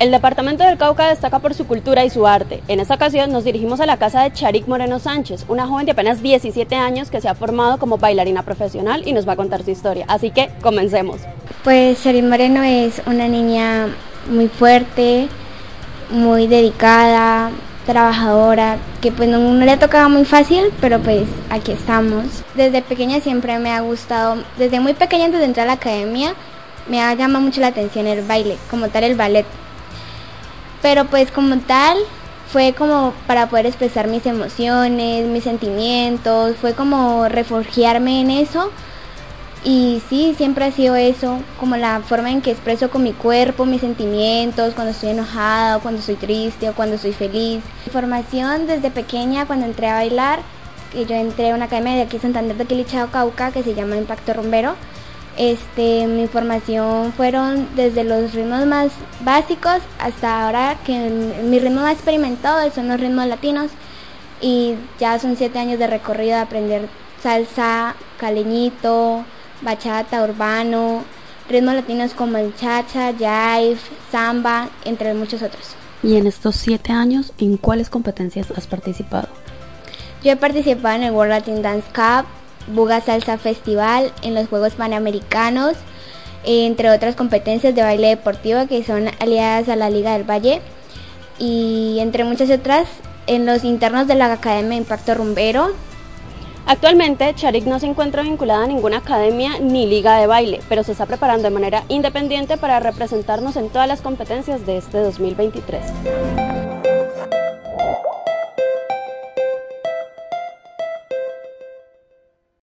El departamento del Cauca destaca por su cultura y su arte. En esta ocasión nos dirigimos a la casa de Charik Moreno Sánchez, una joven de apenas 17 años que se ha formado como bailarina profesional y nos va a contar su historia. Así que comencemos. Pues Charik Moreno es una niña muy fuerte, muy dedicada, trabajadora, que pues no, no le tocaba muy fácil, pero pues aquí estamos. Desde pequeña siempre me ha gustado, desde muy pequeña antes de entrar a la academia, me ha llamado mucho la atención el baile, como tal el ballet pero pues como tal fue como para poder expresar mis emociones, mis sentimientos, fue como refugiarme en eso. Y sí, siempre ha sido eso, como la forma en que expreso con mi cuerpo mis sentimientos, cuando estoy enojada, cuando estoy triste o cuando estoy feliz. Formación desde pequeña, cuando entré a bailar, que yo entré a una academia de aquí Santander de Quilichao, Cauca, que se llama Impacto Rumbero. Este, mi formación fueron desde los ritmos más básicos hasta ahora que mi ritmo más experimentado son los ritmos latinos y ya son siete años de recorrido de aprender salsa, caleñito, bachata, urbano, ritmos latinos como el cha-cha, jive, samba, entre muchos otros. Y en estos siete años, ¿en cuáles competencias has participado? Yo he participado en el World Latin Dance Cup, Buga Salsa Festival, en los Juegos Panamericanos, entre otras competencias de baile deportivo que son aliadas a la Liga del Valle y entre muchas otras en los internos de la Academia Impacto Rumbero. Actualmente, Charik no se encuentra vinculada a ninguna academia ni liga de baile, pero se está preparando de manera independiente para representarnos en todas las competencias de este 2023.